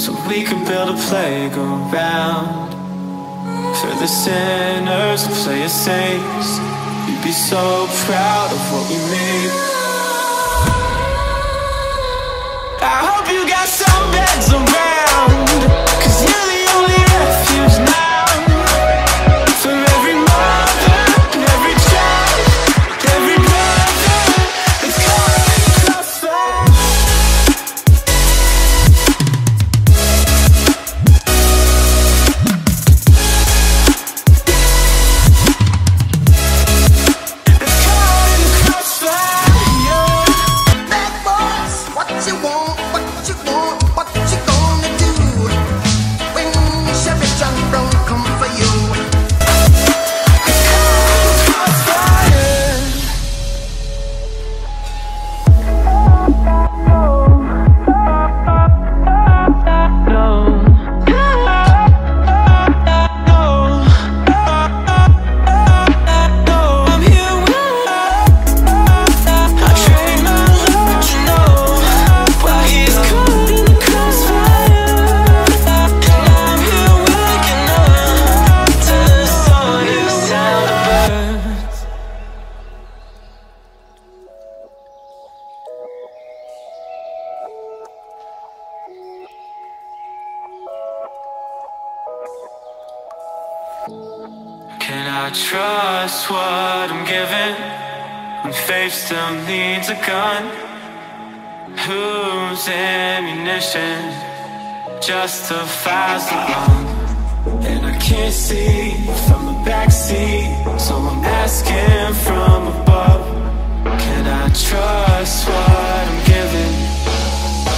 So we could build a playground for the sinners and play a saints. You'd be so proud of what we made. You want, Can I trust what I'm given when faith still needs a gun? Whose ammunition justifies the gun? And I can't see from the backseat, so I'm asking from above. Can I trust what I'm given,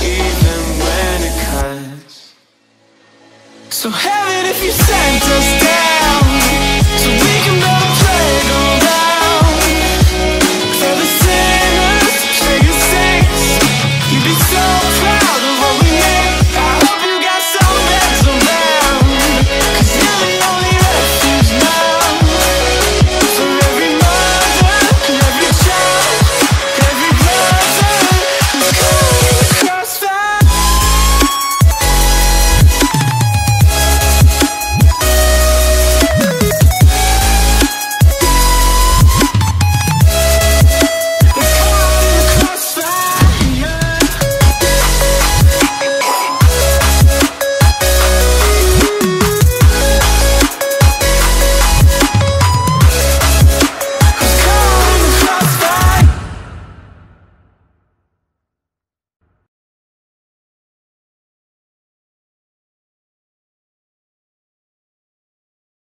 even when it cuts? So heaven, if you send